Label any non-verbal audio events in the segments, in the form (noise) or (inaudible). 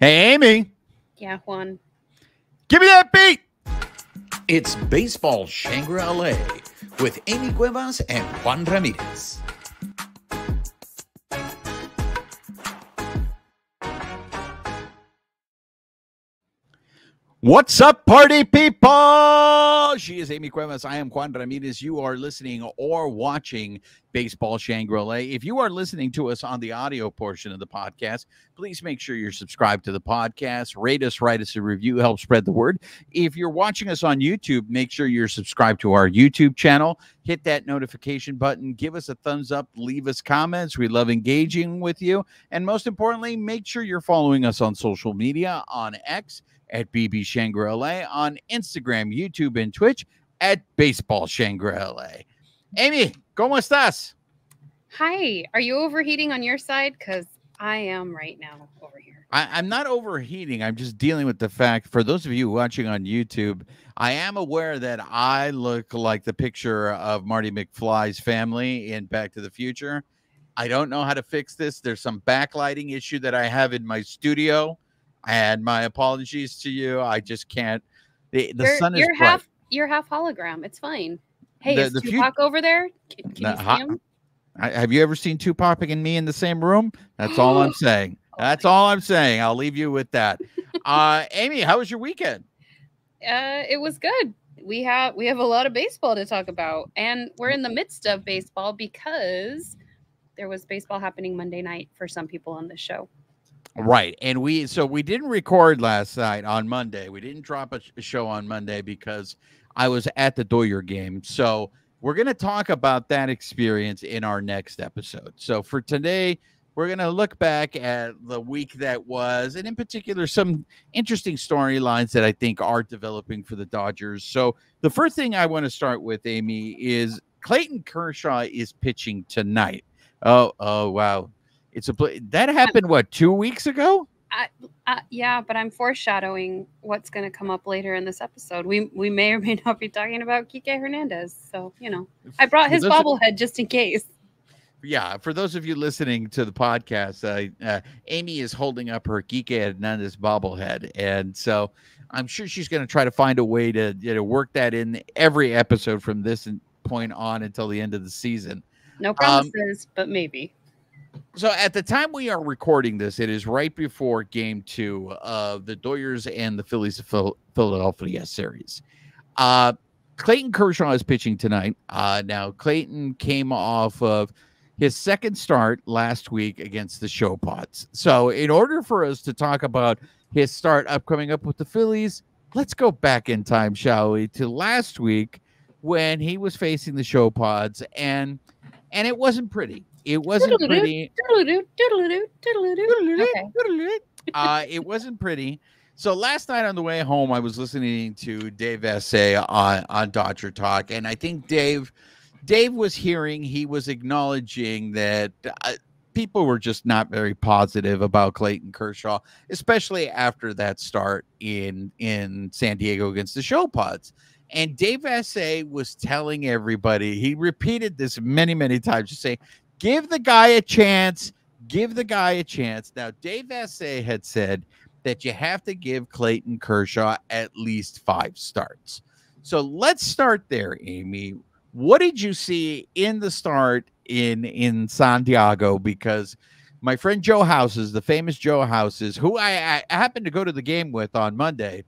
Hey, Amie. Yeah, Juan. Give me that beat. It's Baseball Shangri La with Amie Cuevas and Juan Ramirez. What's up, party people? She is Amie Cuevas. I am Juan Ramirez. You are listening or watching Baseball Shangri La. If you are listening to us on the audio portion of the podcast, please make sure you're subscribed to the podcast. Rate us, write us a review, help spread the word. If you're watching us on YouTube, make sure you're subscribed to our YouTube channel. Hit that notification button, give us a thumbs up, leave us comments. We love engaging with you. And most importantly, make sure you're following us on social media on X at BB Shangri La, on Instagram, YouTube, and Twitch at Baseball Shangri La. Amie, ¿cómo estás? Hi. Are you overheating on your side? Because I am right now over here. I, am not overheating. I'm just dealing with the fact, for those of you watching on YouTube, I am aware that I look like the picture of Marty McFly's family in Back to the Future. I don't know how to fix this. There's some backlighting issue that I have in my studio and my apologies to you. I just can't. The, the you're, sun is you're bright. half you're half hologram. It's fine. Hey, The- is the Tupac over there? Can, can No, you see him? I, have you ever seen Tupac and me in the same room? That's all I'm (gasps) saying. That's all I'm saying. I'll leave you with that. Uh, Amie, how was your weekend? Uh, it was good. We have we have a lot of baseball to talk about, and we're in the midst of baseball because there was baseball happening Monday night for some people on the show. Right. And we, so we didn't record last night on Monday. We didn't drop a, sh- a show on Monday because I was at the Doyer game. So we're going to talk about that experience in our next episode. So for today, we're going to look back at the week that was, and in particular, some interesting storylines that I think are developing for the Dodgers. So the first thing I want to start with, Amie, is Clayton Kershaw is pitching tonight. Oh, oh, wow. It's a that happened what two weeks ago? Uh, yeah, but I'm foreshadowing what's going to come up later in this episode. We we may or may not be talking about Kiké Hernández. So you know, I brought his bobblehead just in case. yeah, for those of you listening to the podcast, uh, uh, Amie is holding up her Kiké Hernández bobblehead, and so I'm sure she's going to try to find a way to you know work that in every episode from this point on until the end of the season. No Um, promises, but maybe. So at the time we are recording this, it is right before Game Two of the Doyers and the Phillies of Philadelphia series. Uh, Clayton Kershaw is pitching tonight. Uh, now Clayton came off of his second start last week against the Show Pots. So in order for us to talk about his start upcoming up with the Phillies, let's go back in time, shall we, to last week when he was facing the Show Pods and and it wasn't pretty. It wasn't pretty. Okay. uh, it wasn't pretty. So last night on the way home, I was listening to Dave Vassegh on on Dodger Talk, and I think Dave Dave was hearing he was acknowledging that uh, people were just not very positive about Clayton Kershaw, especially after that start in in San Diego against the Show Pods. And Dave Vassegh was telling everybody, he repeated this many, many times, just saying, give the guy a chance, give the guy a chance. Now, Dave Vassegh had said that you have to give Clayton Kershaw at least five starts. So let's start there, Amie. What did you see in the start in in Santiago? Because my friend Joe Houses, the famous Joe Houses, who I, I happened to go to the game with on Monday,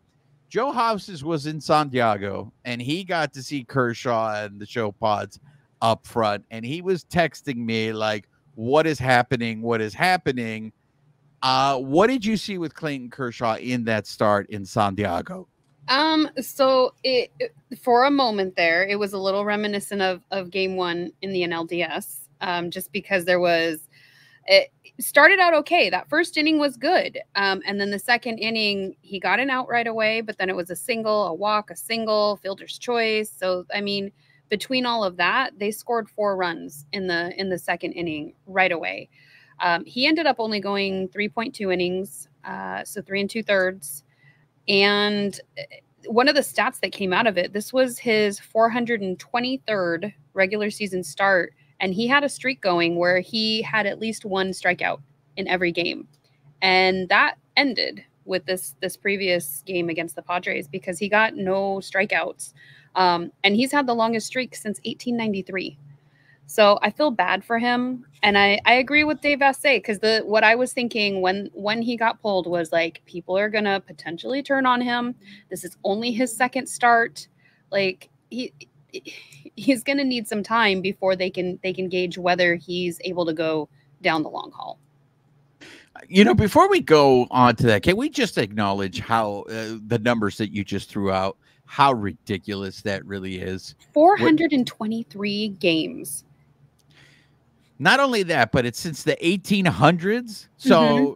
Joe Houses was in Santiago and he got to see Kershaw and the show pods up front. And he was texting me like, what is happening? What is happening? Uh, what did you see with Clayton Kershaw in that start in Santiago? Um, so it for a moment there, it was a little reminiscent of of game one in the NLDS. Um, just because there was it started out okay. That first inning was good. Um, and then the second inning, he got an out right away, but then it was a single, a walk, a single, fielder's choice. So I mean, between all of that, they scored four runs in the in the second inning right away. Um, he ended up only going 3.2 innings, uh, so three and two thirds. And uh, one of the stats that came out of it, this was his 423rd regular season start. And he had a streak going where he had at least one strikeout in every game. And that ended with this this previous game against the Padres because he got no strikeouts, um, and he's had the longest streak since 1893. So I feel bad for him, and I I agree with Dave Vassegh because the what I was thinking when when he got pulled was like people are gonna potentially turn on him. This is only his second start, like he he's gonna need some time before they can they can gauge whether he's able to go down the long haul. You know, before we go on to that, can we just acknowledge how uh, the numbers that you just threw out, how ridiculous that really is? 423 what, games. Not only that, but it's since the 1800s. So, mm-hmm.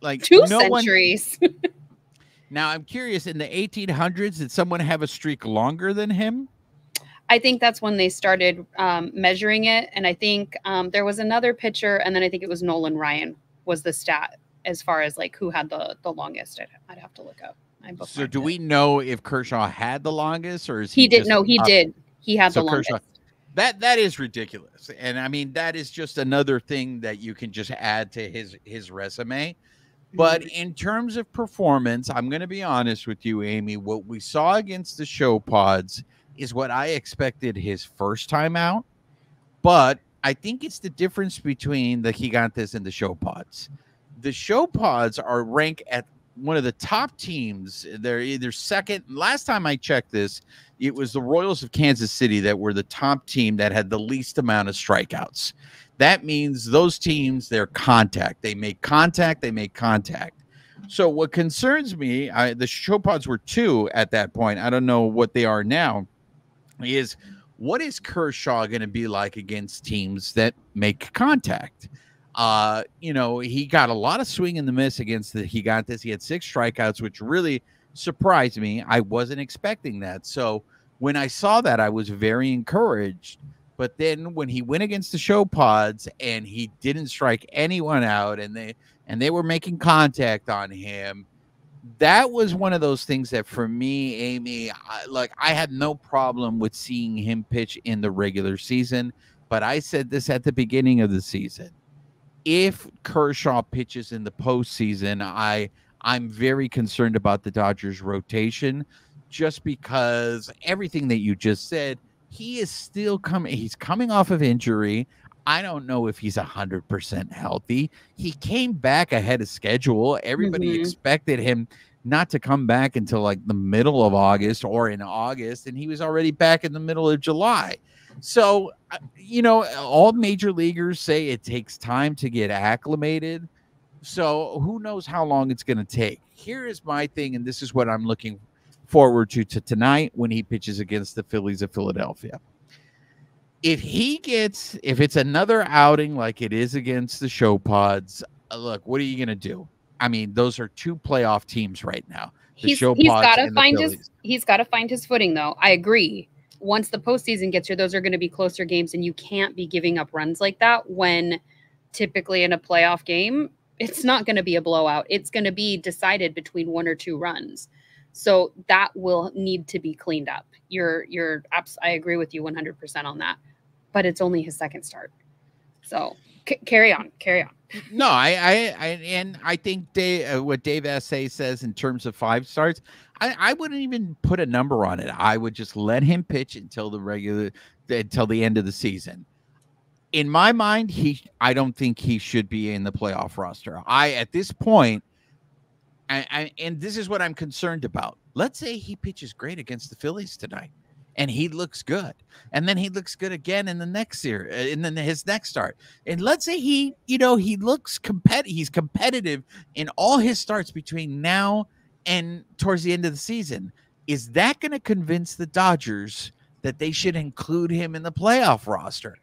like, two no centuries. One... (laughs) now, I'm curious in the 1800s, did someone have a streak longer than him? I think that's when they started um, measuring it. And I think um, there was another pitcher, and then I think it was Nolan Ryan was the stat as far as like who had the the longest. I'd, I'd have to look up. So do it. we know if Kershaw had the longest or is he, he didn't. No, he up? did. He had so the longest. Kershaw, that that is ridiculous, and I mean that is just another thing that you can just add to his his resume. But mm-hmm. in terms of performance, I'm going to be honest with you, Amie. What we saw against the show pods is what I expected his first time out, but I think it's the difference between the Gigantes and the Show Pods. The Show Pods are ranked at one of the top teams. Eh, they're either second. Last time I checked this, it was the Royals of Kansas City that were the top team that had the least amount of strikeouts. That means those teams, they're contact. They make contact, they make contact. So what concerns me, I, the show pods were two at that point. I don't know what they are now. Is what is Kershaw going to be like against teams that make contact? Uh, you know, he got a lot of swing and the miss against the he got this. He had six strikeouts, which really surprised me. I wasn't expecting that. So when I saw that, I was very encouraged. But then when he went against the show pods and he didn't strike anyone out and they and they were making contact on him, that was one of those things that for me, Amie, I, like I had no problem with seeing him pitch in the regular season. But I said this at the beginning of the season. If Kershaw pitches in the postseason, I I'm very concerned about the Dodgers rotation just because everything that you just said, he is still coming he's coming off of injury. I don't know if he's 100% healthy. He came back ahead of schedule. Everybody mm-hmm. expected him not to come back until like the middle of August or in August, and he was already back in the middle of July. So, uh, you know, all major leaguers say it takes time to get acclimated. So, who knows how long it's going to take? Here is my thing, and this is what I'm looking forward to, to tonight when he pitches against the Phillies of Philadelphia if he gets if it's another outing like it is against the show pods uh, look what are you going to do i mean those are two playoff teams right now. The he's, he's got to find his he's got to find his footing though. I agree. Once the postseason gets here those are going to be closer games and you can't be giving up runs like that when typically in a playoff game it's not going to be a blowout. It's going to be decided between one or two runs. So that will need to be cleaned up. You're you're i agree with you 100% on that but it's only his second start. So c- carry on, carry on. No, I, I, I, and I think Dave, uh, what Dave Vassegh says in terms of five starts, I, I wouldn't even put a number on it. I would just let him pitch until the regular, until the end of the season. In my mind, he, I don't think he should be in the playoff roster. I, at this point, and, and this is what I'm concerned about. Let's say he pitches great against the Phillies tonight and he looks good. And then he looks good again in the next year, uh, in then his next start. And let's say he, you know, he looks competitive. He's competitive in all his starts between now and towards the end of the season. Is that going to convince the Dodgers that they should include him in the playoff roster?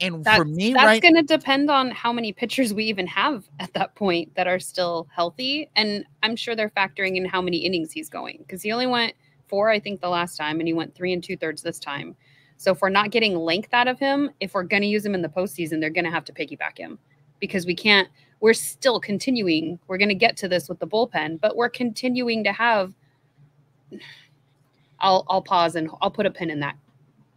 And that's, for me, that's right, going to depend on how many pitchers we even have at that point that are still healthy. And I'm sure they're factoring in how many innings he's going because he only went – four, I think, the last time, and he went three and two thirds this time. So if we're not getting length out of him, if we're going to use him in the postseason, they're going to have to piggyback him because we can't. We're still continuing. We're going to get to this with the bullpen, but we're continuing to have. I'll I'll pause and I'll put a pin in that.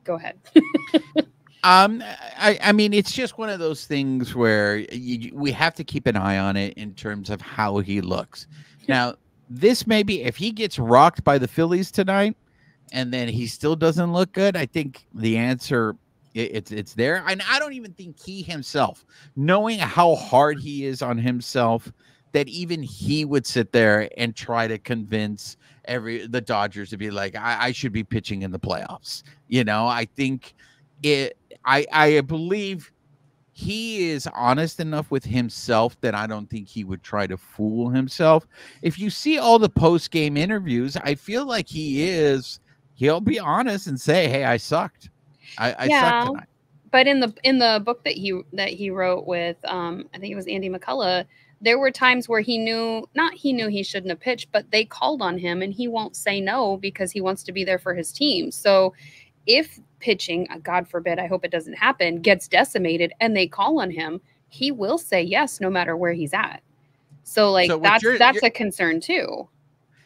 Go ahead. (laughs) Um, I, I mean, it's just one of those things where you, we have to keep an eye on it in terms of how he looks. Now, this may be if he gets rocked by the Phillies tonight, and then he still doesn't look good. I think the answer it, it's it's there, and I don't even think he himself, knowing how hard he is on himself, that even he would sit there and try to convince every the Dodgers to be like, I, I should be pitching in the playoffs. You know, I think it. I I believe he is honest enough with himself that I don't think he would try to fool himself. If you see all the post game interviews, I feel like he is. He'll be honest and say, "Hey, I sucked. I, I Yeah. sucked tonight." but in the in the book that he that he wrote with um i think it was andy mccullough there were times where he knew not he knew he shouldn't have pitched but they called on him and he won't say no because he wants to be there for his team so if pitching uh, god forbid i hope it doesn't happen gets decimated and they call on him he will say yes no matter where he's at so like So that's you're- that's you're- a concern too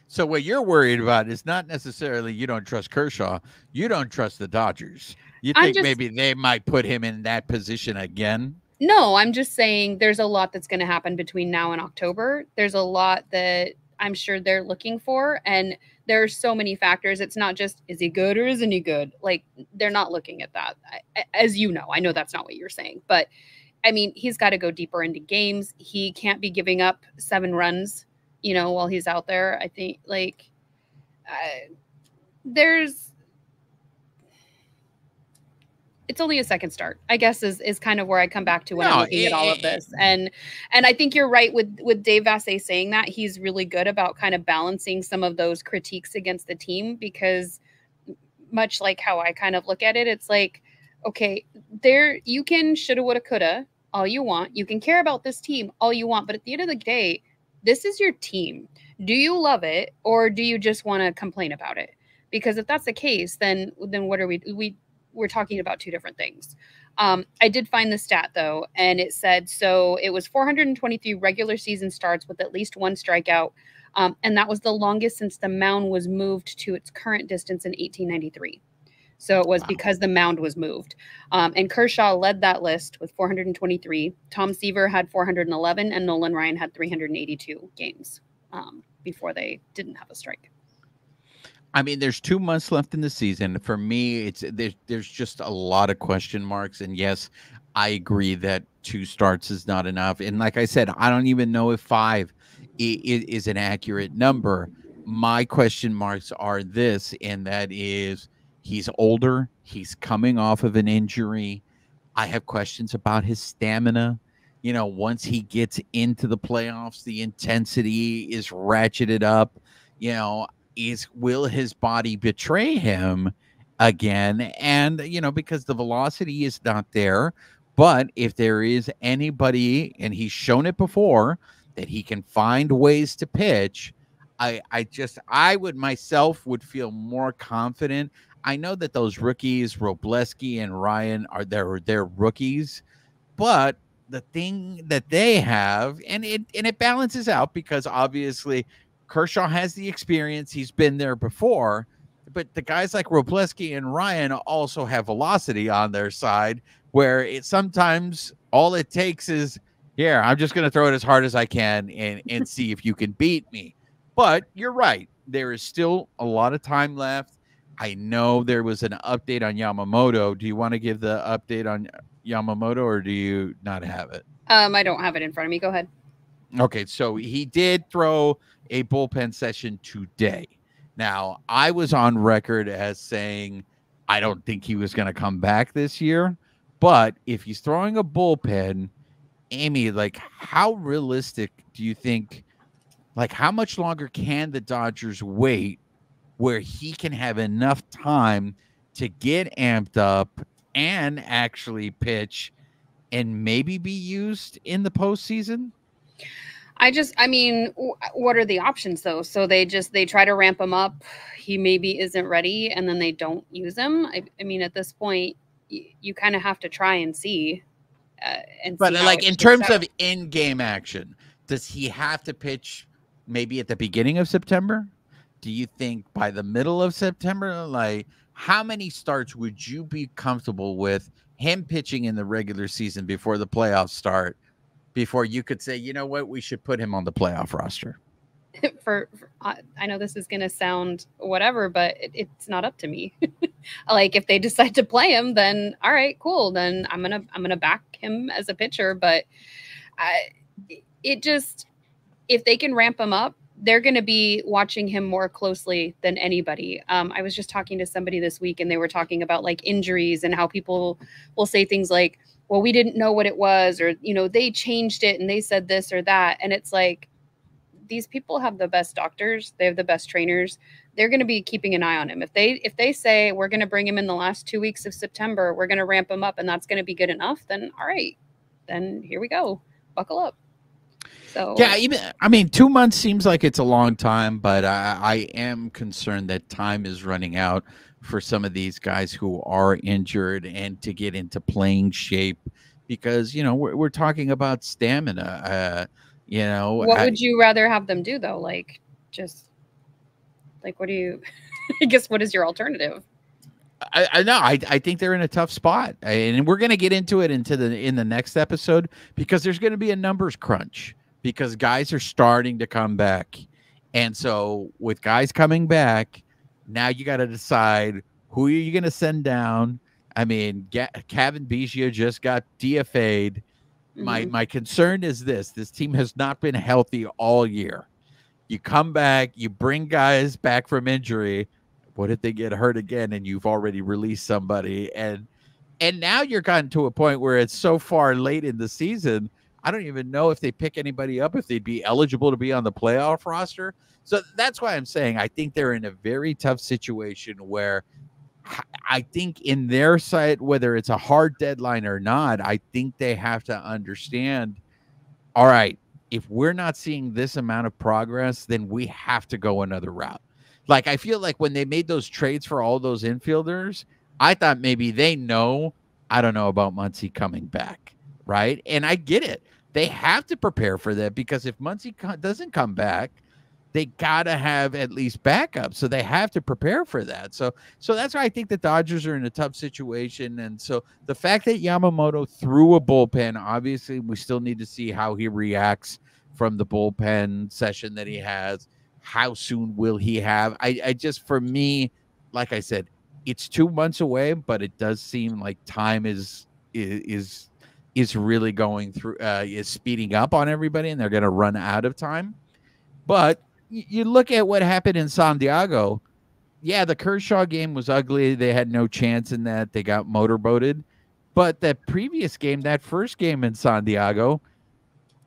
So what you're worried about is not necessarily you don't trust Kershaw. You don't trust the Dodgers. You think just- maybe they might put him in that position again. No, I'm just saying there's a lot that's going to happen between now and October. There's a lot that I'm sure they're looking for. And there are so many factors. It's not just, is he good or isn't he good? Like, they're not looking at that. I- As you know, I know that's not what you're saying. But I mean, he's got to go deeper into games. He can't be giving up seven runs, you know, while he's out there. I think, like, uh, there's, it's only a second start i guess is is kind of where i come back to when i'm No, looking at all of eh, eh, this. And and i think you're right with with dave vassegh saying that he's really good about kind of balancing some of those critiques against the team because much like how i kind of look at it it's like okay there you can shoulda woulda coulda all you want. You can care about this team all you want but at the end of the day this is your team. Do you love it or do you just want to complain about it? Because if that's the case then then what are we we we're talking about two different things. Um, I did find the stat though, and it said so it was 423 regular season starts with at least one strikeout, um, and that was the longest since the mound was moved to its current distance in 1893. So it was Wow. because the mound was moved. Um, and Kershaw led that list with 423. Tom Seaver had 411, and Nolan Ryan had 382 games um, before they didn't have a strike. I mean, there's two months left in the season. For me, it's there's there's just a lot of question marks. And yes, I agree that two starts is not enough. And like I said, I don't even know if five is an accurate number. My question marks are this, and that is he's older, he's coming off of an injury. I have questions about his stamina. You know, once he gets into the playoffs, the intensity is ratcheted up. You know, is will his body betray him again? And you know, because the velocity is not there, but if there is anybody, and he's shown it before, that he can find ways to pitch, I I just I would myself would feel more confident. I know that those rookies, Wrobleski and Ryan, are they're they're rookies, but the thing that they have, and it and it balances out because obviously Kershaw has the experience; he's been there before. But the guys like Wrobleski and Ryan also have velocity on their side, where it sometimes all it takes is, here, I'm just going to throw it as hard as I can and and see if you can beat me. But you're right; there is still a lot of time left. I know there was an update on Yamamoto. Do you want to give the update on Yamamoto, or do you not have it? Um, I don't have it in front of me. Go ahead. Okay, so he did throw a bullpen session today. Now, I was on record as saying I don't think he was going to come back this year, but if he's throwing a bullpen, Amie, like how realistic do you think like how much longer can the Dodgers wait where he can have enough time to get amped up and actually pitch and maybe be used in the postseason? I just, I mean, w- what are the options though? So they just they try to ramp him up. He maybe isn't ready, and then they don't use him. I, I mean, at this point, you kind of have to try and see. Uh, and But see like in terms out. of in-game action, does he have to pitch maybe at the beginning of September? Do you think by the middle of September? Like how many starts would you be comfortable with him pitching in the regular season before the playoffs start, before you could say, you know what, we should put him on the playoff roster. (laughs) for, for I know this is going to sound whatever, but it, it's not up to me. (laughs) like if they decide to play him, then all right, cool. Then I'm gonna I'm gonna back him as a pitcher. But I, it just if they can ramp him up, they're going to be watching him more closely than anybody. Um, I was just talking to somebody this week, and they were talking about like injuries and how people will say things like, "Well, we didn't know what it was," or you know, they changed it and they said this or that, and it's like these people have the best doctors, they have the best trainers. They're going to be keeping an eye on him. If they if they say we're going to bring him in the last 2 weeks of September, we're going to ramp him up and that's going to be good enough, then all right. Then here we go. Buckle up. So Yeah, even I mean 2 months seems like it's a long time, but I, I am concerned that time is running out for some of these guys who are injured and to get into playing shape because you know we're, we're talking about stamina uh, you know, what I, would you rather have them do though? Like, just like, what do you? (laughs) I guess what is your alternative? I, I know. I, I think they're in a tough spot, and we're going to get into it into the in the next episode because there's going to be a numbers crunch because guys are starting to come back, and so with guys coming back, now you got to decide who are you going to send down. I mean, Cavan Biggio just got DFA'd. My mm-hmm. my concern is this: this team has not been healthy all year. You come back, you bring guys back from injury. What if they get hurt again and you've already released somebody? And and now you're gotten to a point where it's so far late in the season. I don't even know if they pick anybody up if they'd be eligible to be on the playoff roster. So that's why I'm saying I think they're in a very tough situation where I think in their side, whether it's a hard deadline or not, I think they have to understand all right, if we're not seeing this amount of progress, then we have to go another route. Like, I feel like when they made those trades for all those infielders, I thought maybe they know, I don't know about Muncy coming back, right? And I get it. They have to prepare for that because if Muncy doesn't come back, they gotta have at least backup. So they have to prepare for that. So so that's why I think the Dodgers are in a tough situation. And so the fact that Yamamoto threw a bullpen, obviously we still need to see how he reacts from the bullpen session that he has. How soon will he have? I, I just for me, like I said, it's two months away, but it does seem like time is is is really going through uh, is speeding up on everybody and they're going to run out of time but you look at what happened in San Diego. Yeah, the Kershaw game was ugly. They had no chance in that. They got motorboated. But that previous game, that first game in San Diego,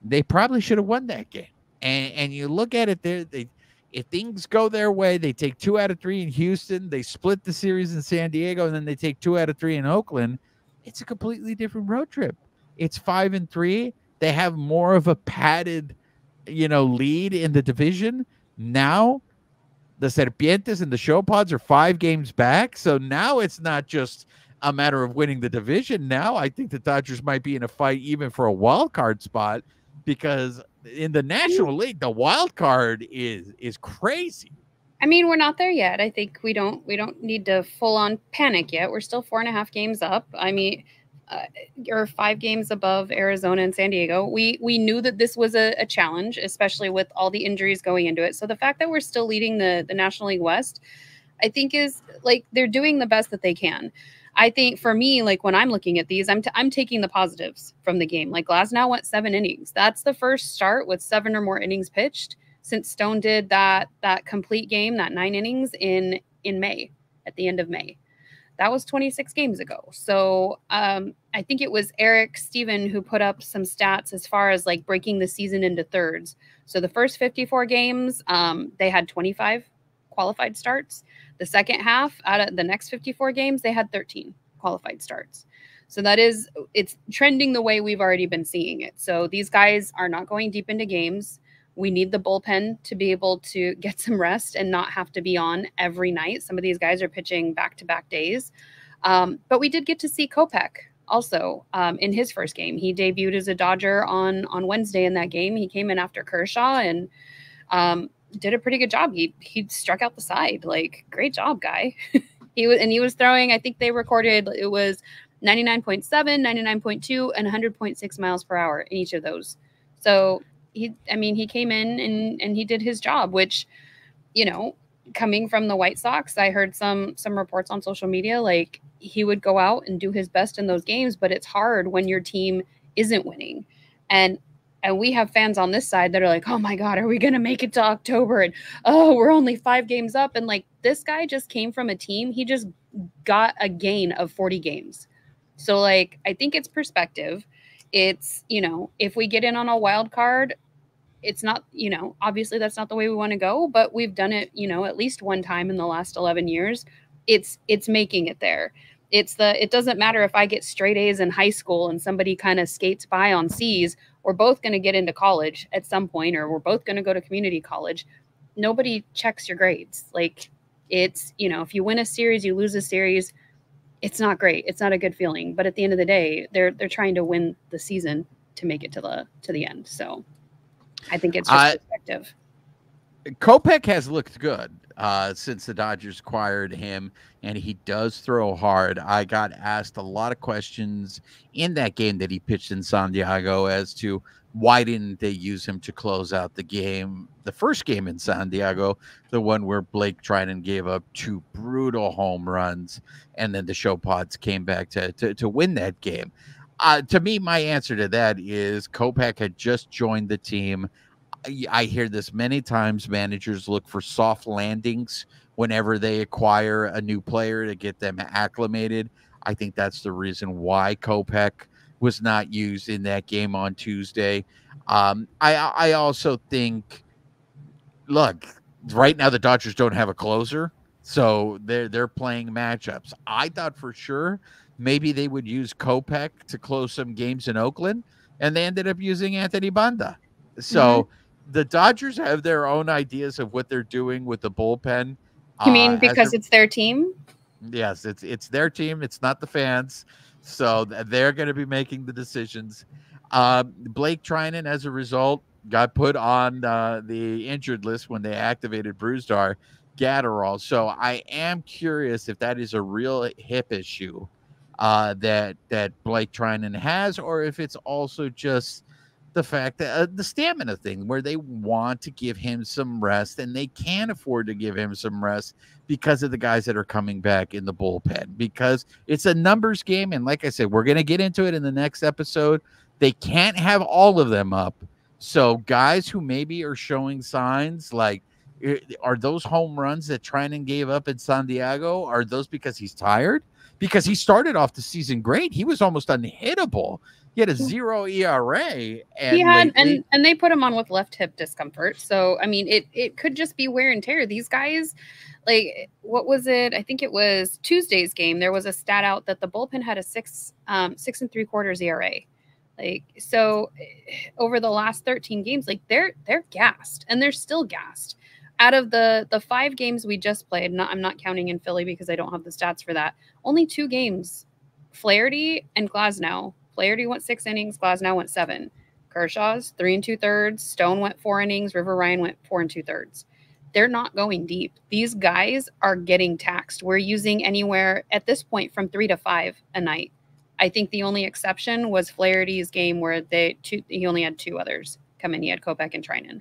they probably should have won that game. And and you look at it there, they if things go their way, they take two out of three in Houston, they split the series in San Diego, and then they take two out of three in Oakland. It's a completely different road trip. It's five and three. They have more of a padded, you know, lead in the division now the Serpientes and the Show Pods are five games back. So now it's not just a matter of winning the division. Now I think the Dodgers might be in a fight even for a wild card spot because in the National mm. League, the wild card is is crazy. I mean, we're not there yet. I think we don't we don't need to full on panic yet. We're still four and a half games up. I mean, uh, or five games above Arizona and San Diego. We we knew that this was a, a, challenge, especially with all the injuries going into it. So the fact that we're still leading the the National League West, I think is like they're doing the best that they can. I think for me, like when I'm looking at these, I'm t- I'm taking the positives from the game. Like Glasnow went seven innings. That's the first start with seven or more innings pitched since Stone did that that complete game, that nine innings in in May at the end of May that was 26 games ago. So um, I think it was Eric Stephen who put up some stats as far as like breaking the season into thirds. So the first 54 games, um, they had 25 qualified starts. The second half, out of the next 54 games, they had 13 qualified starts. So that is, it's trending the way we've already been seeing it. So these guys are not going deep into games. We need the bullpen to be able to get some rest and not have to be on every night. Some of these guys are pitching back to back days. Um, but we did get to see Kopech also um, in his first game. He debuted as a Dodger on on Wednesday in that game. He came in after Kershaw and um, did a pretty good job. He he struck out the side. Like great job, guy. (laughs) he was and he was throwing. I think they recorded it was 99.7, 99.2, and 100.6 miles per hour in each of those. So he, I mean, he came in and and he did his job, which, you know, coming from the White Sox, I heard some some reports on social media like he would go out and do his best in those games, but it's hard when your team isn't winning. And and we have fans on this side that are like, "Oh my god, are we going to make it to October?" and "Oh, we're only 5 games up." And like this guy just came from a team, he just got a gain of 40 games. So like I think it's perspective. It's, you know, if we get in on a wild card, it's not, you know, obviously that's not the way we want to go, but we've done it, you know, at least one time in the last 11 years. It's it's making it there. It's the it doesn't matter if I get straight A's in high school and somebody kind of skates by on C's, we're both going to get into college at some point or we're both going to go to community college. Nobody checks your grades. Like it's, you know, if you win a series, you lose a series, it's not great. It's not a good feeling, but at the end of the day, they're they're trying to win the season to make it to the to the end. So I think it's just perspective. Kopech has looked good uh, since the Dodgers acquired him, and he does throw hard. I got asked a lot of questions in that game that he pitched in San Diego as to why didn't they use him to close out the game, the first game in San Diego, the one where Blake Treinen gave up two brutal home runs, and then the show pods came back to to, to win that game. Uh, to me, my answer to that is Kopech had just joined the team. I, I hear this many times. Managers look for soft landings whenever they acquire a new player to get them acclimated. I think that's the reason why Kopech was not used in that game on Tuesday. Um, I I also think, look, right now the Dodgers don't have a closer, so they're they're playing matchups. I thought for sure maybe they would use Kopech to close some games in Oakland, and they ended up using Anthony Banda. So mm-hmm. the Dodgers have their own ideas of what they're doing with the bullpen. You mean uh, because it's their team? Yes, it's it's their team. It's not the fans, so they're going to be making the decisions. Uh, Blake Treinen, as a result, got put on uh, the injured list when they activated Brusdar Graterol. So I am curious if that is a real hip issue uh, that that Blake Treinen has, or if it's also just the fact that uh, the stamina thing, where they want to give him some rest, and they can afford to give him some rest because of the guys that are coming back in the bullpen. Because it's a numbers game, and like I said, we're gonna get into it in the next episode. They can't have all of them up. So guys who maybe are showing signs like are those home runs that Treinen gave up in San Diego? Are those because he's tired? because he started off the season great. He was almost unhittable. He had a zero ERA, and he had and and they put him on with left hip discomfort. So I mean, it it could just be wear and tear. These guys, like what was it? I think it was Tuesday's game. There was a stat out that the bullpen had a six um, six and three quarters ERA. Like so, over the last thirteen games, like they're they're gassed and they're still gassed out of the the five games we just played, not I'm not counting in Philly because I don't have the stats for that. Only two games, Flaherty and Glasnow. Flaherty went six innings, Glasnow went seven. Kershaw's three and two thirds. Stone went four innings. River Ryan went four and two thirds. They're not going deep. These guys are getting taxed. We're using anywhere at this point from three to five a night. I think the only exception was Flaherty's game where they two he only had two others come in. He had Kopech and Treinen.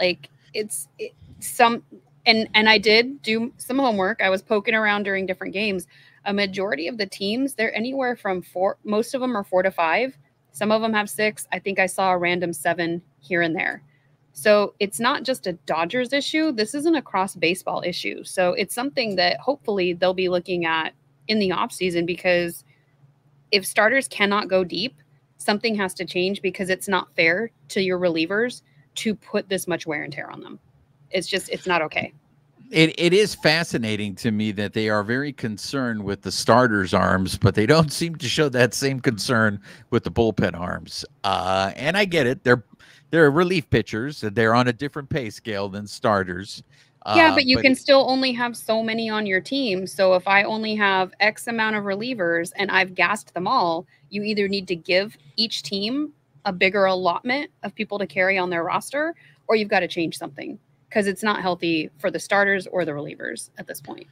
Like it's it, some and and I did do some homework. I was poking around during different games. A majority of the teams, they're anywhere from four. Most of them are four to five. Some of them have six. I think I saw a random seven here and there. So it's not just a Dodgers issue. This isn't a cross baseball issue. So it's something that hopefully they'll be looking at in the offseason because if starters cannot go deep, something has to change because it's not fair to your relievers to put this much wear and tear on them it's just it's not okay. It, it is fascinating to me that they are very concerned with the starters' arms, but they don't seem to show that same concern with the bullpen arms. Uh, and I get it; they're they're relief pitchers; they're on a different pay scale than starters. Yeah, but you but can still only have so many on your team. So if I only have X amount of relievers and I've gassed them all, you either need to give each team a bigger allotment of people to carry on their roster, or you've got to change something because it's not healthy for the starters or the relievers at this point.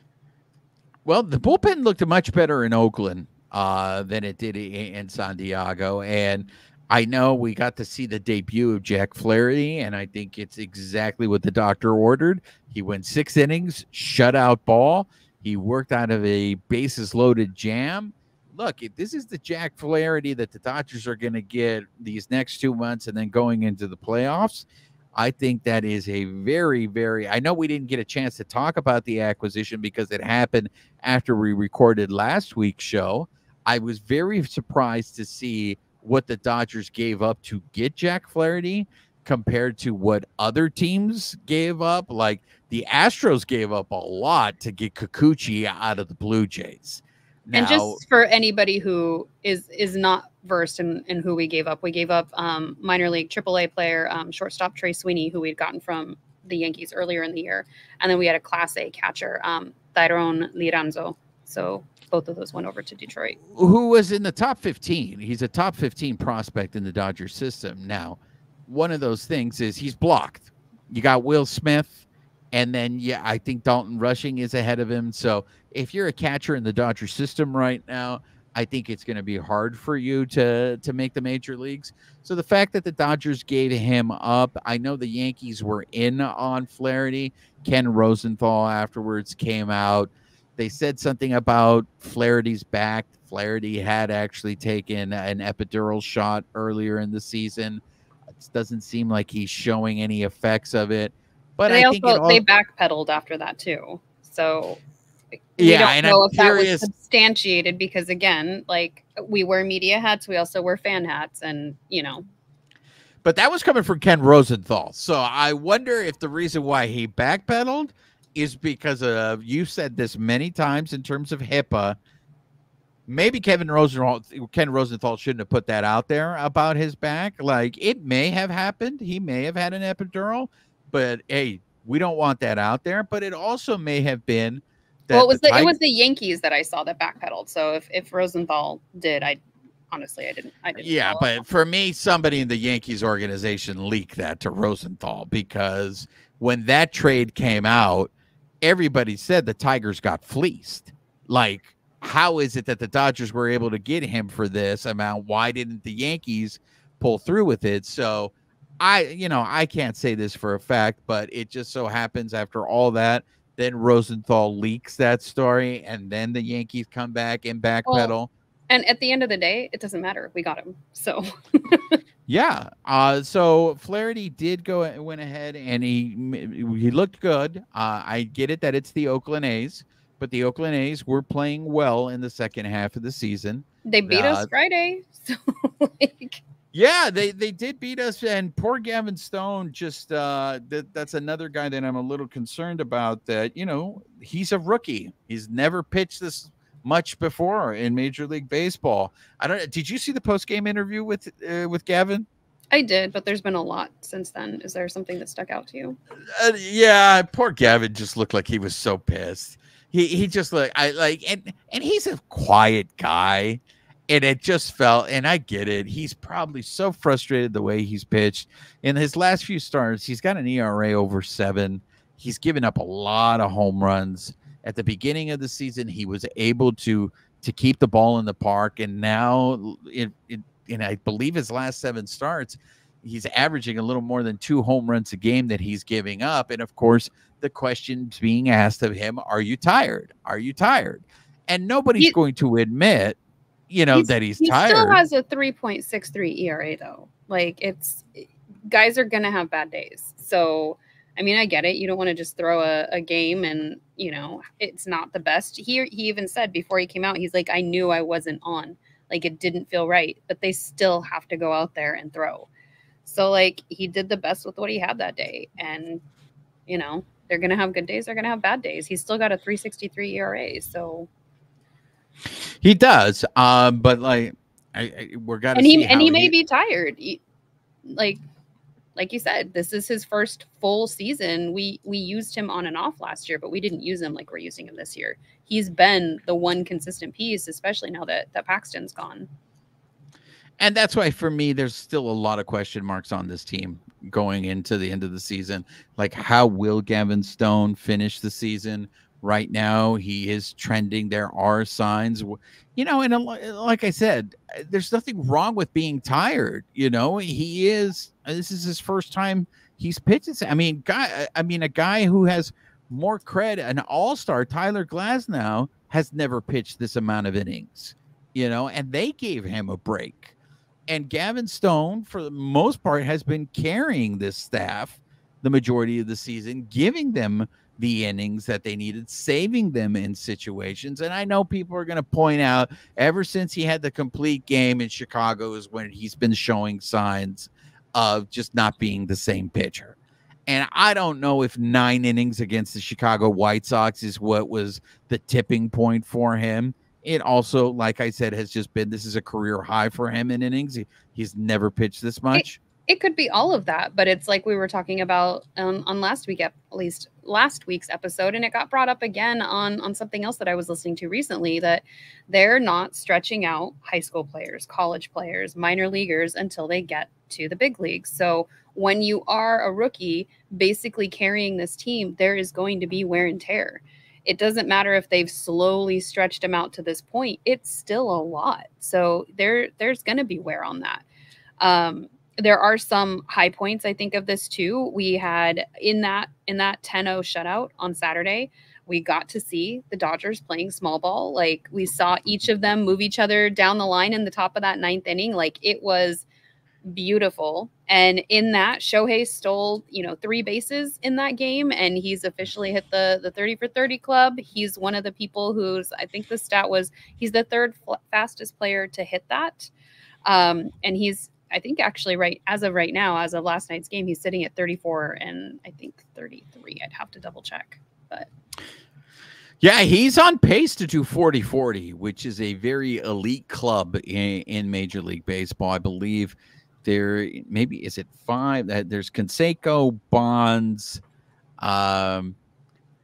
Well, the bullpen looked much better in Oakland. uh, than it did in San Diego. And I know we got to see the debut of Jack Flaherty, and I think it's exactly what the doctor ordered. He went six innings, shutout ball. He worked out of a bases loaded jam. Look, this is the Jack Flaherty that the Dodgers are going to get these next two months and then going into the playoffs. I think that is a very, very. I know we didn't get a chance to talk about the acquisition because it happened after we recorded last week's show. I was very surprised to see what the Dodgers gave up to get Jack Flaherty compared to what other teams gave up. Like the Astros gave up a lot to get Kikuchi out of the Blue Jays. Now, and just for anybody who is is not versed in, in who we gave up, we gave up um, minor league AAA player um, shortstop Trey Sweeney, who we'd gotten from the Yankees earlier in the year, and then we had a Class A catcher, um, Thayron Liranzo. So both of those went over to Detroit. Who was in the top 15? He's a top 15 prospect in the Dodgers system. Now, one of those things is he's blocked. You got Will Smith, and then yeah, I think Dalton Rushing is ahead of him. So if you're a catcher in the Dodger system right now, I think it's going to be hard for you to to make the major leagues. So the fact that the Dodgers gave him up, I know the Yankees were in on Flaherty. Ken Rosenthal afterwards came out. They said something about Flaherty's back. Flaherty had actually taken an epidural shot earlier in the season. It doesn't seem like he's showing any effects of it. But they I also all... they backpedaled after that too. So yeah, don't and know I'm if curious. that was substantiated because again, like we wear media hats, we also wear fan hats, and you know. But that was coming from Ken Rosenthal. So I wonder if the reason why he backpedaled is because of you said this many times in terms of HIPAA. Maybe Kevin Rosenthal, Ken Rosenthal shouldn't have put that out there about his back. Like it may have happened. He may have had an epidural, but hey, we don't want that out there. But it also may have been well, it was the, the it was the Yankees that I saw that backpedaled. So if if Rosenthal did, I honestly I didn't I didn't. Yeah, but for me, somebody in the Yankees organization leaked that to Rosenthal because when that trade came out, everybody said the Tigers got fleeced. Like, how is it that the Dodgers were able to get him for this amount? Why didn't the Yankees pull through with it? So I, you know, I can't say this for a fact, but it just so happens after all that then Rosenthal leaks that story, and then the Yankees come back and backpedal. Well, and at the end of the day, it doesn't matter. We got him. So (laughs) yeah. Uh, so Flaherty did go and went ahead and he he looked good. Uh, I get it that it's the Oakland A's, but the Oakland A's were playing well in the second half of the season. They beat uh, us Friday. (laughs) So like yeah, they they did beat us, and poor Gavin Stone. Just uh, that that's another guy that I'm a little concerned about. That you know he's a rookie. He's never pitched this much before in Major League Baseball. I don't. Did you see the post game interview with uh, with Gavin? I did, but there's been a lot since then. Is there something that stuck out to you? Uh, yeah, poor Gavin just looked like he was so pissed. He he just like I like and and he's a quiet guy and it just felt and i get it he's probably so frustrated the way he's pitched. In his last few starts he's got an era over seven. He's given up a lot of home runs. At the beginning of the season he was able to to keep the ball in the park and now in, i believe his last seven starts he's averaging a little more than two home runs a game that he's giving up. And of course the questions being asked of him are you tired? Are you tired? And nobody's going to admit you know he's, that he's tired. he tired. still has a 3.63 ERA though. Like it's guys are gonna have bad days. So I mean, I get it. You don't want to just throw a, a game and you know it's not the best. He he even said before he came out, he's like, I knew I wasn't on. Like it didn't feel right, but they still have to go out there and throw. So like he did the best with what he had that day, and you know they're gonna have good days. They're gonna have bad days. He's still got a 3.63 ERA. So he does, um, but like I, I we're gonna and he and he, he may be tired. He, like like you said, this is his first full season. We we used him on and off last year, but we didn't use him like we're using him this year. He's been the one consistent piece, especially now that that Paxton's gone. And that's why for me, there's still a lot of question marks on this team going into the end of the season. Like, how will Gavin Stone finish the season? Right now. He is trending. There are signs, you know, and like I said, uh, there's nothing wrong with being tired. You know, he is. Uh, this is his first time he's pitched. I mean, guy. Uh, I mean, a guy who has more cred, an all-star, Tyler Glasnow, has never pitched this amount of innings. You know, and they gave him a break. And Gavin Stone, for the most part, has been carrying this staff the majority of the season, giving them the innings that they needed, saving them in situations. And I know people are going to point out ever since he had the complete game in Chicago is when he's been showing signs of just not being the same pitcher. And I don't know if nine innings against the Chicago White Sox is what was the tipping point for him. It also, like I said, has just been this is a career high for him in innings. He, he's never pitched this much. It, could be all of that, but it's like we were talking about um, on last week, at least last week's episode, and it got brought up again on on something else that I was listening to recently. That they're not stretching out high school players, college players, minor leaguers until they get to the big leagues. So when you are a rookie, basically carrying this team, there is going to be wear and tear. It doesn't matter if they've slowly stretched them out to this point; it's still a lot. So there, there's going to be wear on that. Um, there are some high points i think of this too. We had in that in that 10-0 shutout on saturday we got to see the dodgers playing small ball. Like we saw each of them move each other down the line in the top of that ninth inning. Like it was beautiful. And in that shohei stole you know three bases in that game and he's officially hit the the 30 for 30 club. He's one of the people who's i think the stat was he's the third fastest player to hit that. Um, and he's I think actually right as of right now, as of last night's game, he's sitting at 34 and I think 33. I'd have to double check, but yeah, he's on pace to do 40 40, which is a very elite club in, in Major League Baseball. I believe there maybe is it five that there's Canseco, Bonds, um,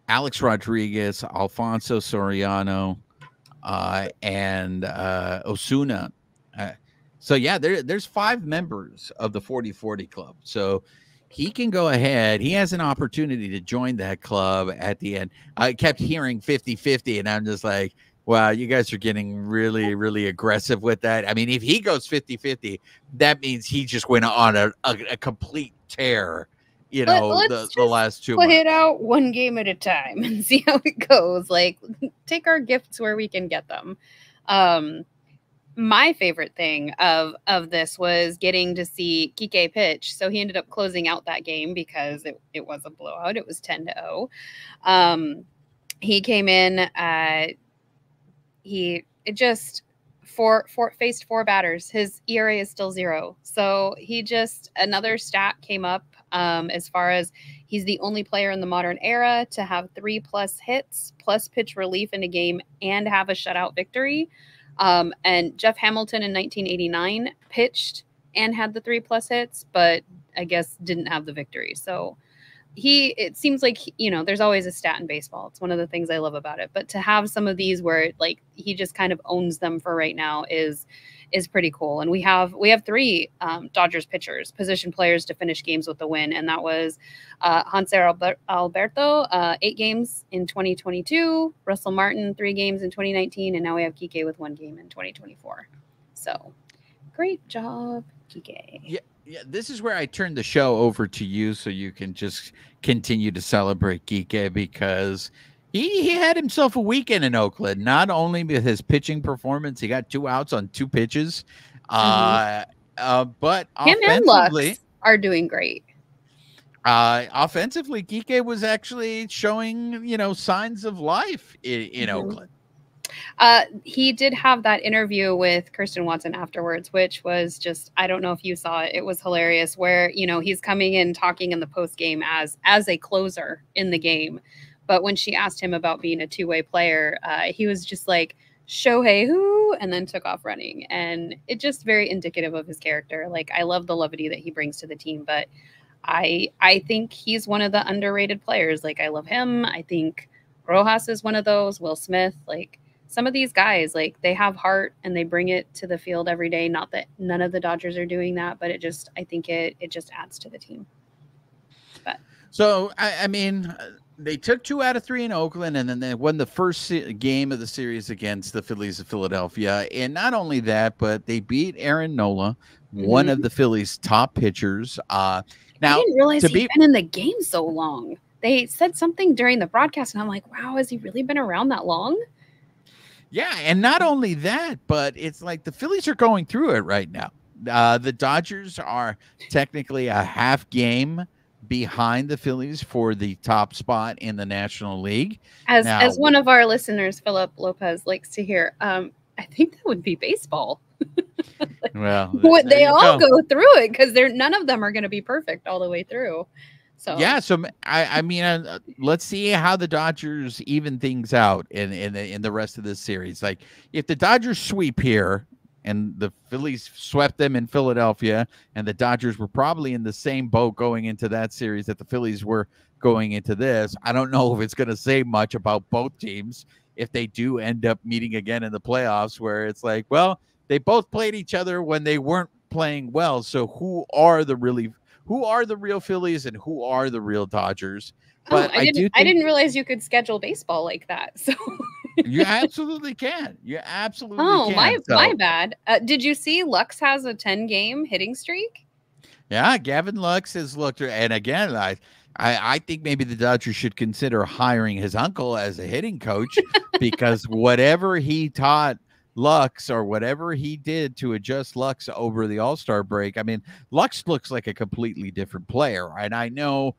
Alex Rodriguez, Alfonso Soriano, uh, and uh, Acuña. Uh, so yeah, there, there's five members of the 4040 club. So he can go ahead. He has an opportunity to join that club at the end. I kept hearing 50-50 and I'm just like, wow, you guys are getting really, really aggressive with that. I mean, if he goes 50-50, that means he just went on a, a, a complete tear, you know, the, the last two play months. it out one game at a time (laughs) and see how it goes. Like (laughs) take our gifts where we can get them. Um, my favorite thing of of this was getting to see Kiké pitch. So he ended up closing out that game because it, it was a blowout. It was 10 to 0. Um, he came in, uh, he it just four four faced four batters. His ERA is still zero. So he just another stat came up um, as far as he's the only player in the modern era to have three plus hits plus pitch relief in a game and have a shutout victory. Um, and Jeff Hamilton in 1989 pitched and had the three plus hits, but I guess didn't have the victory. So he, it seems like, you know, there's always a stat in baseball. It's one of the things I love about it. But to have some of these where like he just kind of owns them for right now is, is pretty cool. And we have we have three um, Dodgers pitchers, position players to finish games with the win, and that was uh, Hanser Alberto, uh, eight games in 2022, Russell Martin, three games in 2019, and now we have Kiké with one game in 2024. So great job, Kiké. Yeah. Yeah, this is where I turn the show over to you so you can just continue to celebrate Kiké because he, he had himself a weekend in Oakland. Not only with his pitching performance, he got two outs on two pitches, mm-hmm. uh, uh, but Him offensively are doing great. Uh, offensively, Kiké was actually showing you know signs of life in, in mm-hmm. Oakland. Uh, he did have that interview with Kirsten Watson afterwards, which was just I don't know if you saw it. It was hilarious. Where you know he's coming in talking in the post game as as a closer in the game, but when she asked him about being a two way player, uh, he was just like, Shohei who, and then took off running. And it just very indicative of his character. Like, I love the levity that he brings to the team, but I I think he's one of the underrated players. Like, I love him. I think Rojas is one of those. Will Smith, like some of these guys, like they have heart and they bring it to the field every day. Not that none of the Dodgers are doing that, but it just I think it it just adds to the team. But so I, I mean they took two out of three in Oakland, and then they won the first game of the series against the Phillies of Philadelphia. And not only that, but they beat Aaron Nola, one Mhm. of the Phillies' top pitchers. Uh, I now, didn't realize to he'd be- been in the game so long. They said something during the broadcast, and I'm like, wow, has he really been around that long? yeah, and not only that, but it's like the Phillies are going through it right now. Uh, the Dodgers are technically a half game behind the Phillies for the top spot in the National League. As Now- as one of our listeners, Philip Lopez, likes to hear, um, I think that would be baseball. (laughs) Well, (laughs) Would they all go. go through it because they're none of them are going to be perfect all the way through. So Yeah, so I, I mean, uh, let's see how the Dodgers even things out in in the, in the rest of this series. Like, if the Dodgers sweep here, and the Phillies swept them in Philadelphia, and the Dodgers were probably in the same boat going into that series that the Phillies were going into this. I don't know (laughs) if it's going to say much about both teams if they do end up meeting again in the playoffs, where it's like, well, they both played each other when they weren't playing well. So who are the really who are the real Phillies and who are the real Dodgers? Oh, But I I didn't. do I didn't realize you could schedule baseball like that. (laughs) So You absolutely can. You absolutely oh can. my So, my bad. Uh, did you see Lux has a ten game hitting streak? Yeah, Gavin Lux has looked, and again, I, I, I think maybe the Dodgers should consider hiring his uncle as a hitting coach because (laughs) whatever he taught Lux or whatever he did to adjust Lux over the All Star break, I mean, Lux looks like a completely different player, and I know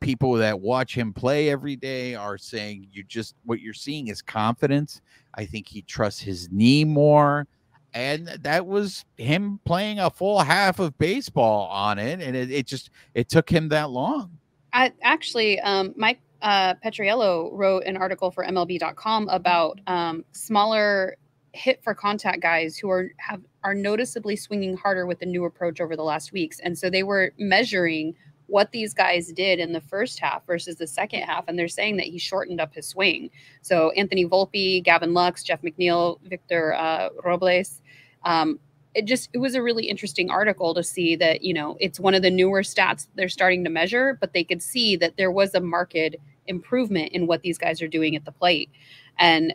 people that watch him play every day are saying you just what you're seeing is confidence. I think he trusts his knee more. And that was him playing a full half of baseball on it and it, it just it took him that long. I actually, um, Mike uh, Petriello wrote an article for MLB.com about um, smaller hit for contact guys who are have are noticeably swinging harder with the new approach over the last weeks, and so they were measuring what these guys did in the first half versus the second half, and they're saying that he shortened up his swing. So Anthony Volpe, Gavin Lux, Jeff McNeil, Victor uh, Robles. Um, it just it was a really interesting article to see that you know it's one of the newer stats they're starting to measure but they could see that there was a marked improvement in what these guys are doing at the plate and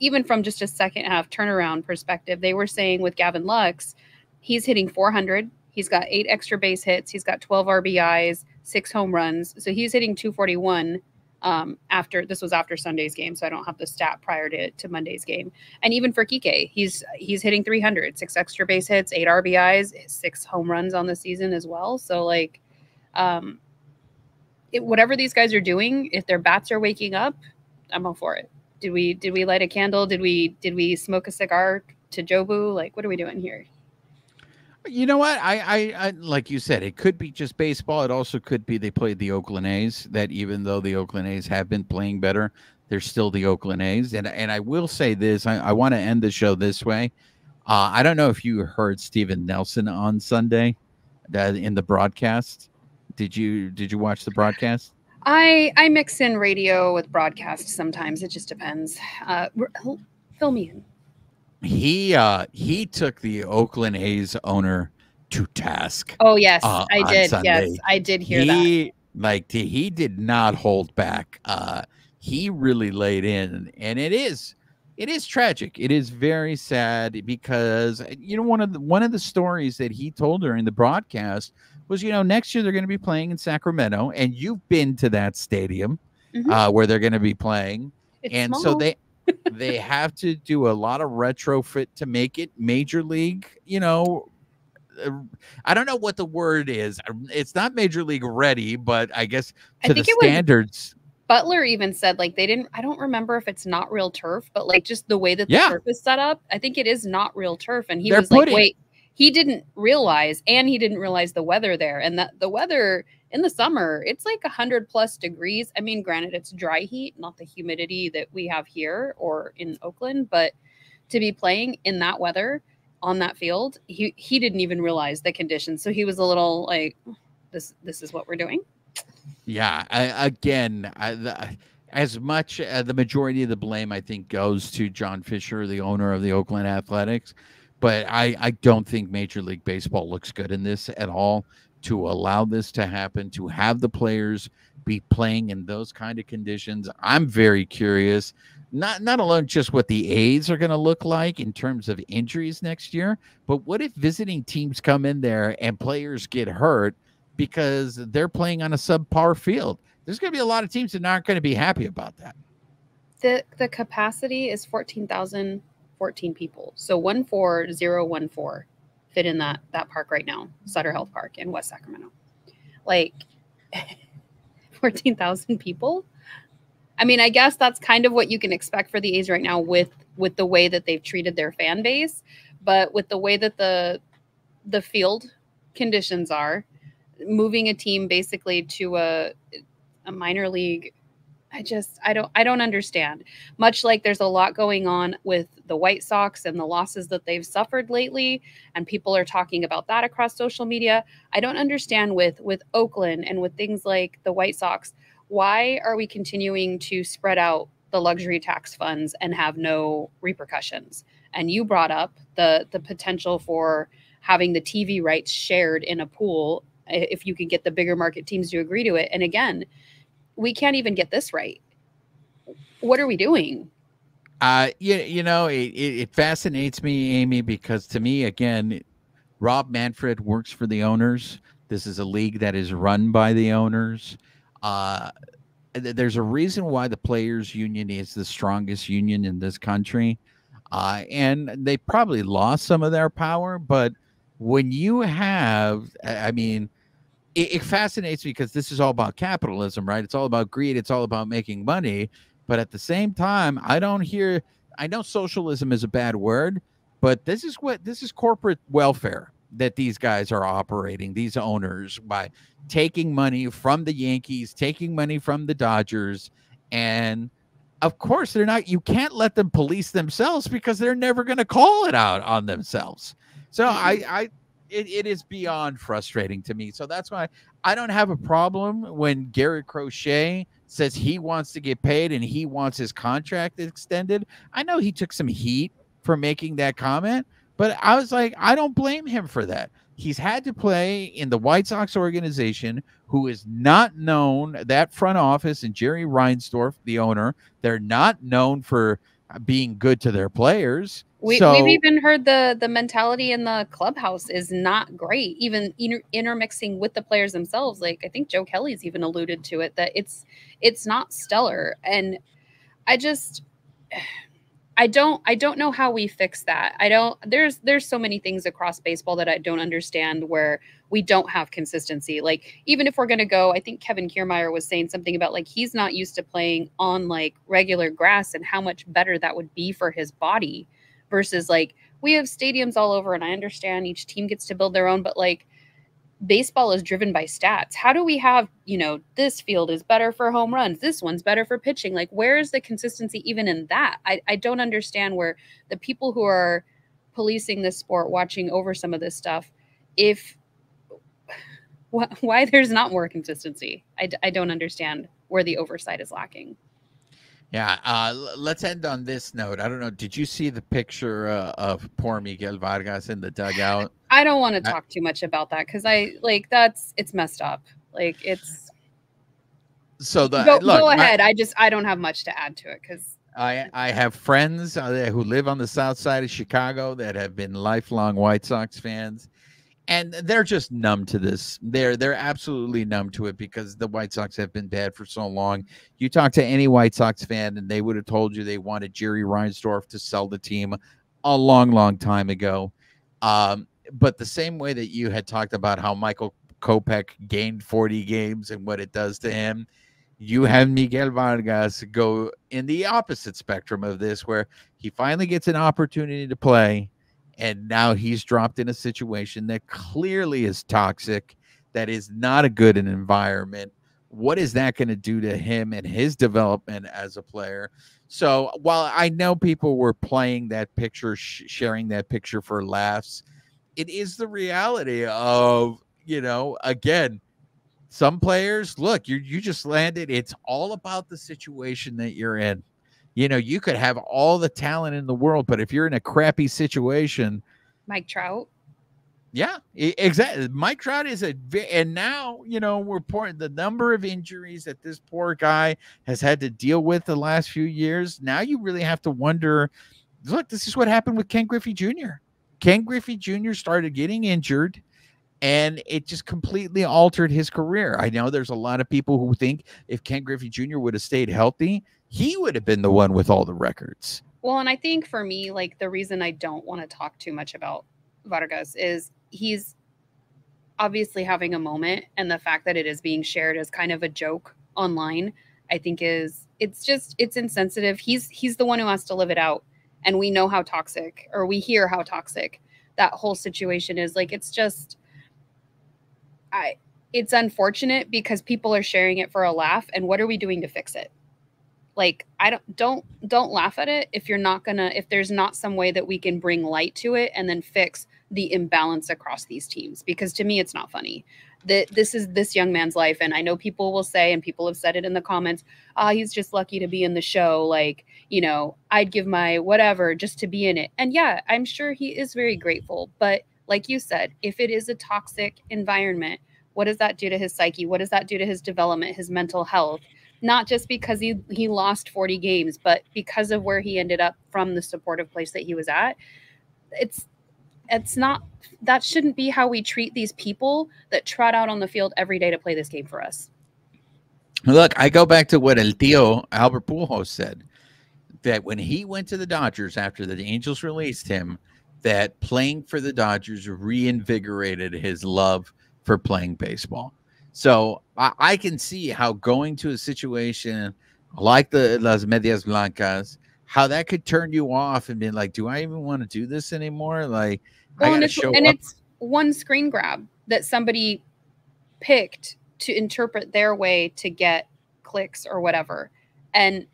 even from just a second half turnaround perspective they were saying with Gavin Lux he's hitting 400 he's got eight extra base hits he's got 12 RBIs six home runs so he's hitting 241 um, after this was after Sunday's game, so I don't have the stat prior to, to Monday's game. And even for Kiké, he's he's hitting 300, six extra base hits, eight RBIs, six home runs on the season as well. So like, um, it, whatever these guys are doing, if their bats are waking up, I'm all for it. Did we did we light a candle? Did we did we smoke a cigar to Jobu? Like, what are we doing here? You know what I, I i like you said it could be just baseball it also could be they played the oakland a's that even though the oakland a's have been playing better they're still the oakland a's and and i will say this i, I want to end the show this way uh, i don't know if you heard stephen nelson on sunday uh, in the broadcast did you did you watch the broadcast I I mix in radio with broadcast sometimes. It just depends. Uh, fill me in. He uh he took the Oakland A's owner to task. Oh yes, uh, I did. Yes, I did hear that. he like he he did not hold back. Uh he really laid in and it is it is tragic. It is very sad because you know one of the one of the stories that he told during the broadcast was you know next year they're going to be playing in Sacramento and you've been to that stadium Mhm. uh where they're going to be playing It's and so they they have to do a lot of retrofit to make it major league you know uh, i don't know what the word is Um, it's not major league ready but i guess I to the think it was- standards Butler even said like they didn't. I don't remember if it's not real turf, but like just the way that the Yeah. turf is set up, I think it is not real turf. And he They're was like, wait, he didn't realize, and he didn't realize the weather there, and that the weather in the summer it's like hundred plus degrees. I mean, granted, it's dry heat, not the humidity that we have here or in Oakland, but to be playing in that weather on that field, he he didn't even realize the conditions. So he was a little like, this this is what we're doing. yeah I, again I, the, as much uh, the majority of the blame i think goes to john fisher the owner of the oakland athletics but i i don't think major league baseball looks good in this at all to allow this to happen, to have the players be playing in those kind of conditions. I'm very curious. Not not alone just what the A's are going to look like in terms of injuries next year, but what if visiting teams come in there and players get hurt because they're playing on a subpar field? There's going to be a lot of teams that aren't going to be happy about that. The the capacity is 14,014 people. So 14014 fit in that that park right now, Sutter Health Park in West Sacramento. Like (laughs) 14,000 people. I mean, I guess that's kind of what you can expect for the A's right now with with the way that they've treated their fan base, but with the way that the the field conditions are, moving a team basically to a a minor league I just I don't I don't understand. Much like there's a lot going on with the White Sox and the losses that they've suffered lately and people are talking about that across social media. I don't understand with with Oakland and with things like the White Sox, why are we continuing to spread out the luxury tax funds and have no repercussions? And you brought up the the potential for having the TV rights shared in a pool if you could get the bigger market teams to agree to it. And again, we can't even get this right. What are we doing? Uh, you, you know, it, it fascinates me, Amie, because to me, again, Rob Manfred works for the owners. This is a league that is run by the owners. Uh, there's a reason why the players union is the strongest union in this country. Uh, and they probably lost some of their power, but when you have, I mean, it, it fascinates me because this is all about capitalism, right? It's all about greed. It's all about making money. But at the same time, I don't hear. I know socialism is a bad word, but this is what this is corporate welfare that these guys are operating. These owners by taking money from the Yankees, taking money from the Dodgers, and of course they're not. You can't let them police themselves because they're never going to call it out on themselves. So I, I it, it is beyond frustrating to me. So that's why I don't have a problem when Garrett Crochet says he wants to get paid and he wants his contract extended. I know he took some heat for making that comment, but I was like, I don't blame him for that. He's had to play in the White Sox organization, who is not known, that front office and Jerry Reinsdorf, the owner, they're not known for being good to their players. We, so, we've even heard the the mentality in the clubhouse is not great, even inter- intermixing with the players themselves. Like I think Joe Kelly's even alluded to it that it's it's not stellar, and I just I don't I don't know how we fix that. I don't there's there's so many things across baseball that I don't understand where we don't have consistency. Like even if we're going to go, I think Kevin Kiermaier was saying something about like he's not used to playing on like regular grass and how much better that would be for his body versus like we have stadiums all over and I understand each team gets to build their own but like baseball is driven by stats. How do we have, you know, this field is better for home runs, this one's better for pitching? Like where is the consistency even in that? I I don't understand where the people who are policing this sport watching over some of this stuff if why there's not more consistency. I, I don't understand where the oversight is lacking. Yeah, uh, let's end on this note. I don't know. Did you see the picture uh, of poor Miguel Vargas in the dugout? I don't want to talk too much about that because I like that's it's messed up. Like it's. So the go, look, go ahead. I just I don't have much to add to it because I I have friends uh, who live on the south side of Chicago that have been lifelong White Sox fans, and they're just numb to this. They're they're absolutely numb to it because the White Sox have been bad for so long. You talk to any White Sox fan, and they would have told you they wanted Jerry Reinsdorf to sell the team a long, long time ago. Um, but the same way that you had talked about how Michael Kopech gained 40 games and what it does to him, you have Miguel Vargas go in the opposite spectrum of this, where he finally gets an opportunity to play and now he's dropped in a situation that clearly is toxic, that is not a good environment. What is that going to do to him and his development as a player? So while I know people were playing that picture, sh- sharing that picture for laughs, it is the reality of, you know, again, some players, look, you you just landed. It's all about the situation that you're in you know, you could have all the talent in the world, but if you're in a crappy situation, Mike Trout. Yeah, exactly. Mike Trout is a, and now you know we're pouring the number of injuries that this poor guy has had to deal with the last few years. Now you really have to wonder. Look, this is what happened with Ken Griffey Jr. Ken Griffey Jr. started getting injured, and it just completely altered his career. I know there's a lot of people who think if Ken Griffey Jr. would have stayed healthy, he would have been the one with all the records. Well, and I think for me, like the reason I don't want to talk too much about Vargas is he's obviously having a moment, and the fact that it is being shared as kind of a joke online, I think is it's just it's insensitive. He's he's the one who has to live it out, and we know how toxic, or we hear how toxic that whole situation is. Like it's just, I it's unfortunate because people are sharing it for a laugh, and what are we doing to fix it? like i don't don't don't laugh at it if you're not gonna if there's not some way that we can bring light to it and then fix the imbalance across these teams because to me it's not funny that this is this young man's life and i know people will say and people have said it in the comments ah oh, he's just lucky to be in the show like you know i'd give my whatever just to be in it and yeah i'm sure he is very grateful but like you said if it is a toxic environment what does that do to his psyche what does that do to his development his mental health not just because he he lost 40 games, but because of where he ended up from the supportive place that he was at. It's it's not that shouldn't be how we treat these people that trot out on the field every day to play this game for us. Look, I go back to what El Tio Albert Pujols said that when he went to the Dodgers after the Angels released him, that playing for the Dodgers reinvigorated his love for playing baseball. So I, I, can see how going to a situation like the Las Medias Blancas, how that could turn you off and be like, do I even want to do this anymore? Like, well, and, it's, and it's one screen grab that somebody picked to interpret their way to get clicks or whatever. And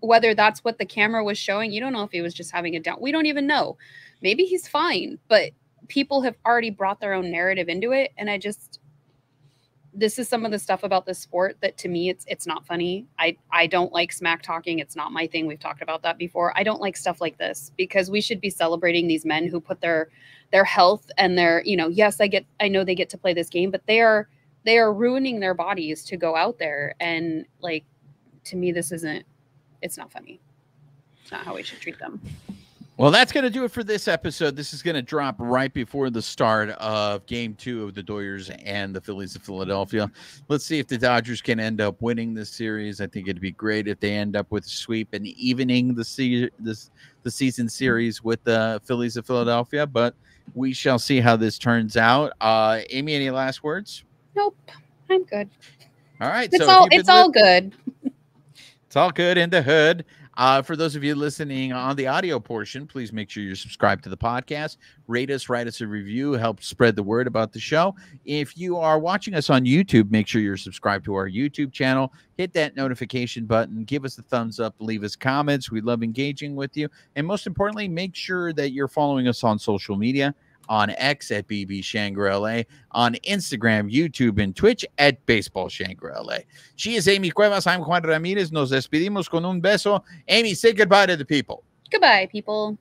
whether that's what the camera was showing, you don't know if he was just having a down. We don't even know. Maybe he's fine, but people have already brought their own narrative into it. And I just, this is some of the stuff about this sport that to me it's it's not funny. I I don't like smack talking. It's not my thing. We've talked about that before. I don't like stuff like this because we should be celebrating these men who put their their health and their, you know, yes, I get I know they get to play this game, but they are they are ruining their bodies to go out there and like to me this isn't it's not funny. It's not how we should treat them. Well, that's going to do it for this episode. This is going to drop right before the start of game two of the Doyers and the Phillies of Philadelphia. Let's see if the Dodgers can end up winning this series. I think it'd be great if they end up with a sweep and evening the, se- this, the season series with the Phillies of Philadelphia, but we shall see how this turns out. Uh, Amie, any last words? Nope. I'm good. All right. It's so all it's all good. (laughs) it's all good in the hood. Uh, for those of you listening on the audio portion, please make sure you're subscribed to the podcast. Rate us, write us a review, help spread the word about the show. If you are watching us on YouTube, make sure you're subscribed to our YouTube channel. Hit that notification button, give us a thumbs up, leave us comments. We love engaging with you. And most importantly, make sure that you're following us on social media on X at BB Shangri LA, on Instagram, YouTube, and Twitch at Baseball Shangri LA. She is Amie Cuevas. I'm Juan Ramirez. Nos despedimos con un beso. Amie, say goodbye to the people. Goodbye, people.